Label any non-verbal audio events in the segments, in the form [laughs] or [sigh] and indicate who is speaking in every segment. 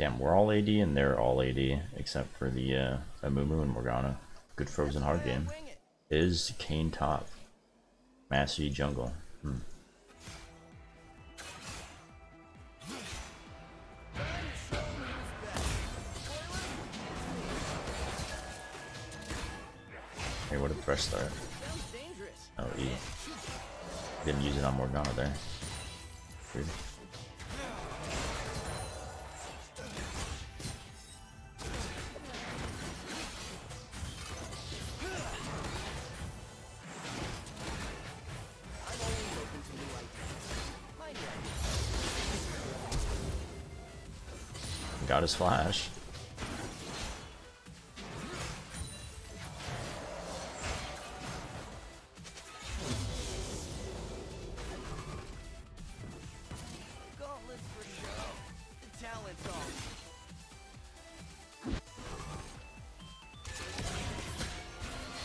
Speaker 1: Damn, we're all AD and they're all AD except for the uh, Amumu and Morgana. Good Frozen Heart game. Is Kayn top? Massey jungle. Hmm. Hey, what a fresh start. Oh, E. Didn't use it on Morgana there. Weird. Got his flash.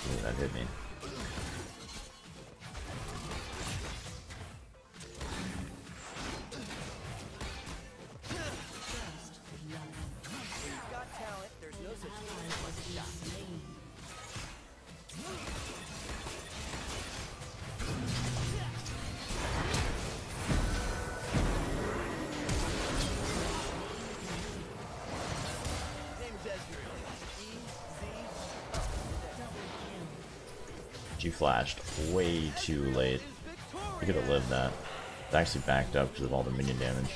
Speaker 1: Ooh, that hit me. Flashed way too late. We could have lived that. It actually backed up because of all the minion damage.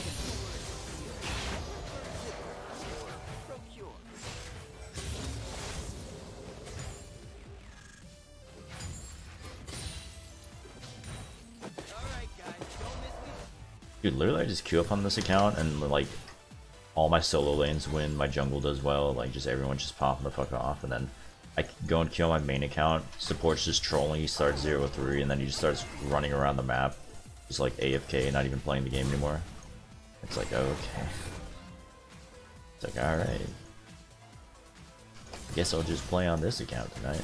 Speaker 1: Dude, literally I just queue up on this account and like all my solo lanes win, my jungle does well, like just everyone just popping the fuck off and then I go and kill my main account, support's just trolling, he starts 0-3, and then he just starts running around the map, just like AFK, not even playing the game anymore. It's like, okay. It's like, alright. I guess I'll just play on this account tonight.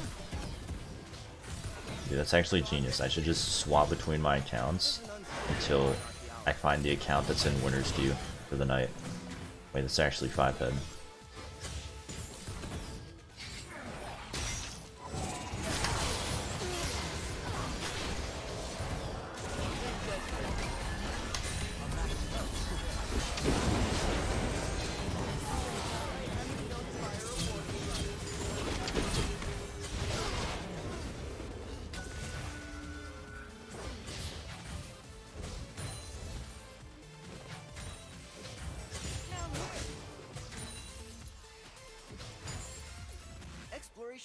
Speaker 1: Dude, that's actually genius. I should just swap between my accounts until I find the account that's in winner's queue for the night. Wait, that's actually 5-head.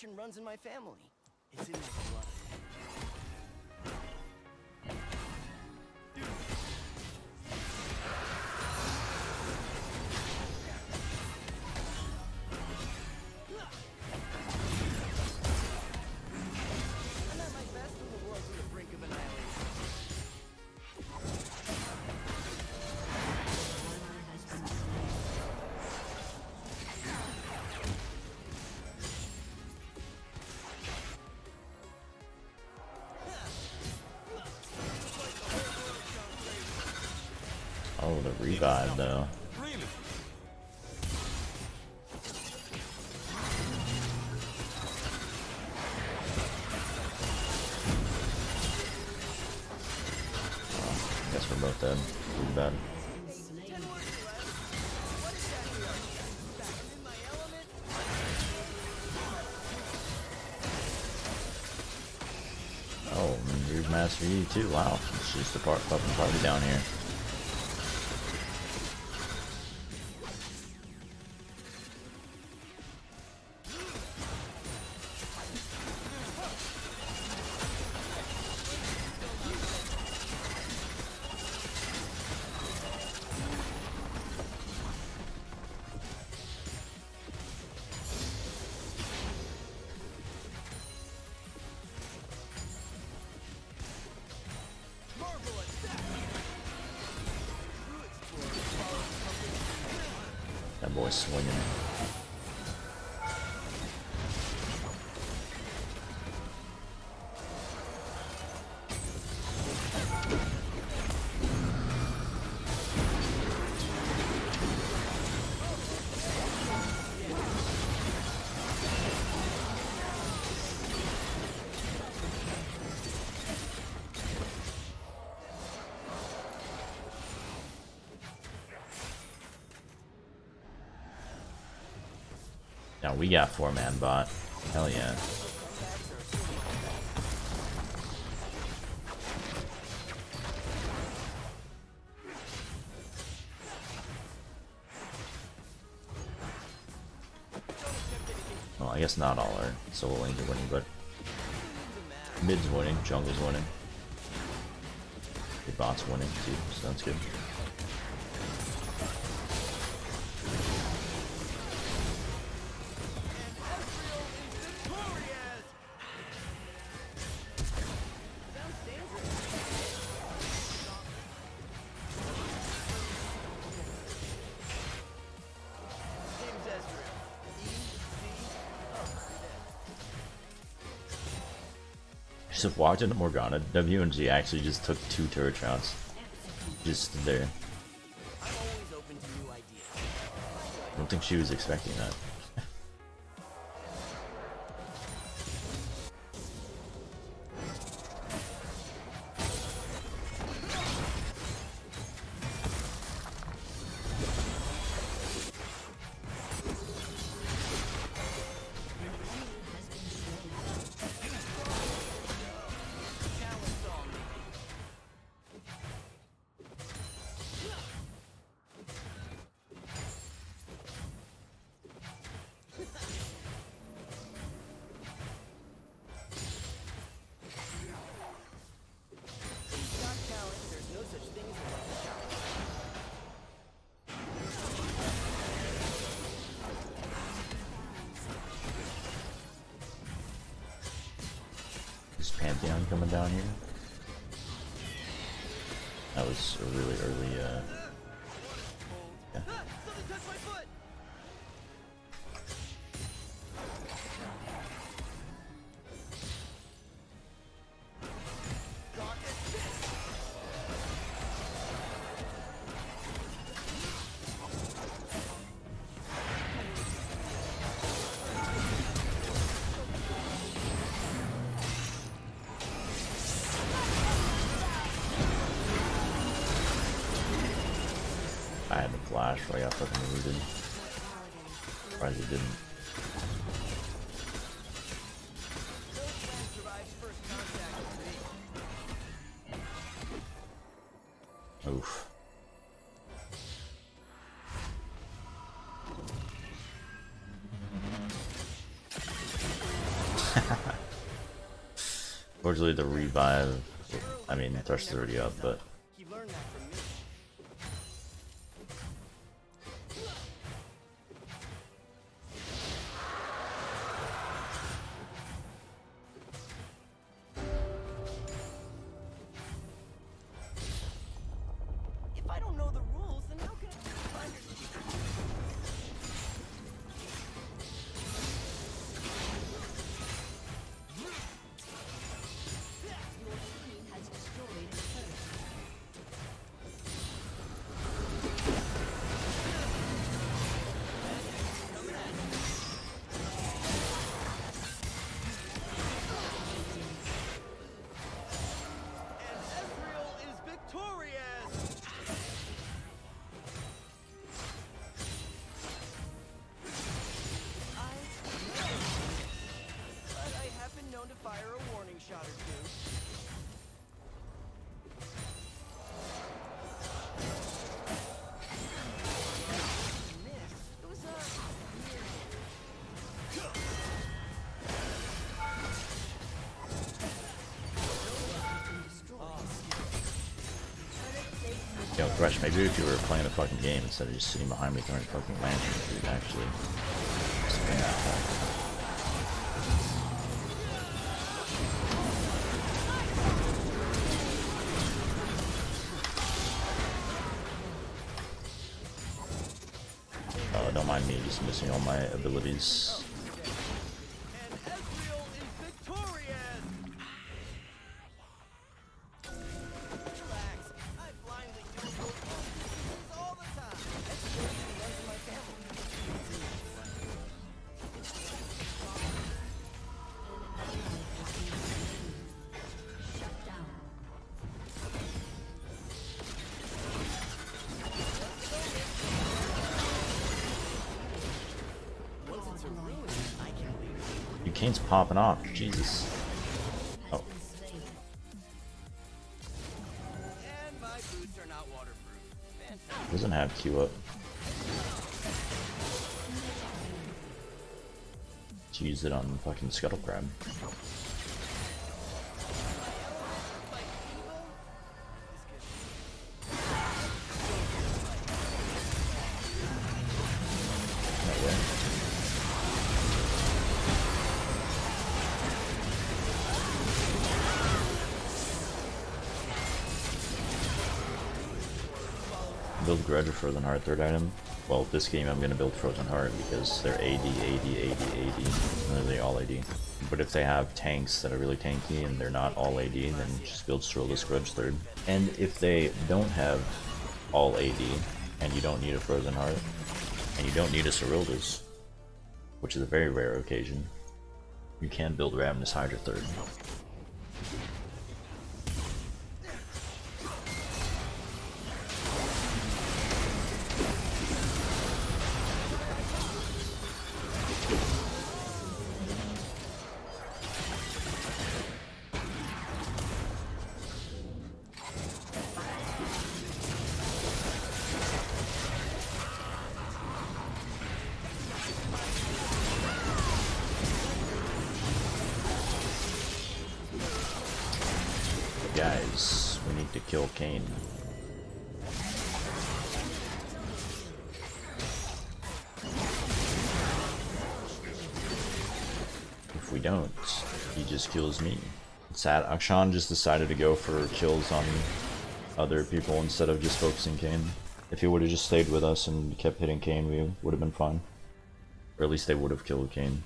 Speaker 2: tradition runs in my family. It's in my
Speaker 1: Revive though. Guess we're both dead. Oh, Master E too. Wow, it's just the part fucking party down here.
Speaker 2: Follows
Speaker 1: That
Speaker 2: Now we got four man bot. Hell yeah. Well, I guess not all our solo lanes are winning, but mid's winning, jungle's winning. The bot's winning too, so that's good. Walked into Morgana. WNG actually just took two turret shots. Just there. I don't think she was expecting that. Pantheon coming down here? That was a really early, uh... flash, so I got fucking rooted. Surprised it didn't. Oof. [laughs] Fortunately, the revive. I mean, Thruster's already up, but Thresh, maybe if you were playing a fucking game instead of just sitting behind me throwing a fucking lanterns, you'd actually that. Oh, don't mind me just missing all my abilities.
Speaker 1: Kayn's popping off. Jesus. Oh, doesn't have Q up. Use it on fucking Scuttle Crab. Build Grudge or Frozen Heart third item. Well, this game I'm gonna build Frozen Heart because they're AD, AD, AD, AD, literally all AD. But if they have tanks that are really tanky and they're not all AD, then just build Serylda's Grudge third. And if they don't have all AD, and you don't need a Frozen Heart, and you don't need a Serylda's, which is a very rare occasion, you can build Ravenous Hydra third. Kayn. If we don't, he just kills me. Sad Akshan just decided to go for kills on other people instead of just focusing Kayn. If he would have just stayed with us and kept hitting Kayn, we would have been fine. Or at least they would have killed Kayn.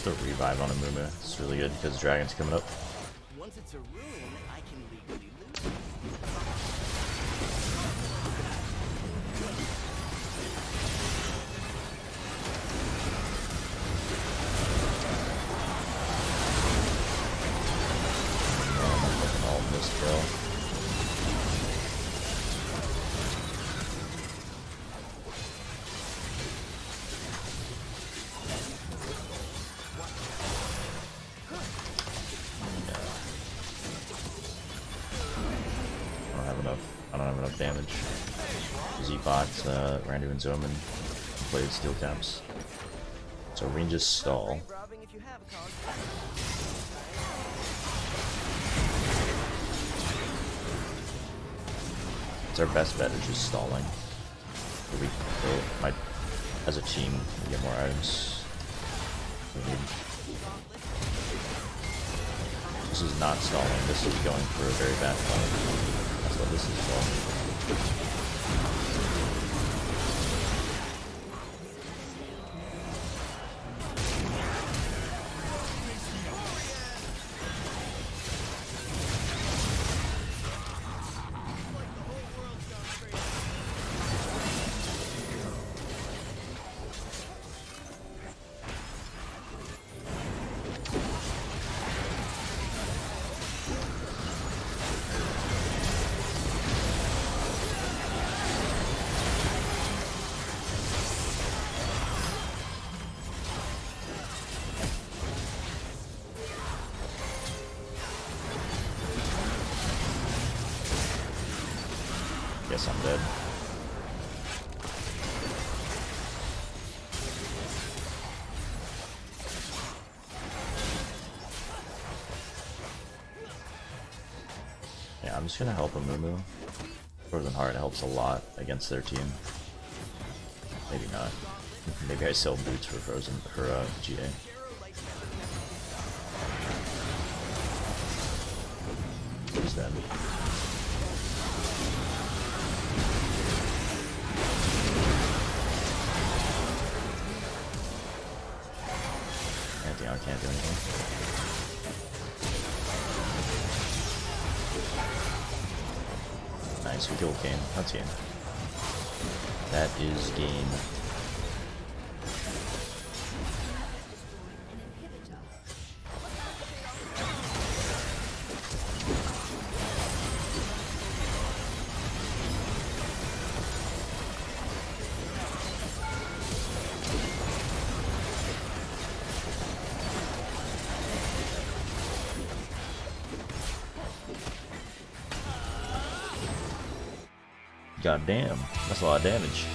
Speaker 1: Instant revive on Amumu. It's really good because Dragon's coming up.
Speaker 2: Once it's a rune, I can legally lose.
Speaker 1: Z-Bot, uh, Randy and Zoman played steel caps. So can stall. It's our best bet is just stalling. We we might, as a team, we get more items. This is not stalling. This is going for a very bad fight. That's what this is for. Just gonna help Amumu. Frozen Heart helps a lot against their team. Maybe not. Maybe I sell boots for Frozen for uh, GA. Dead. Anything I can't do anything. Nice, we killed game. That's game. That is game. God damn, that's a lot of damage.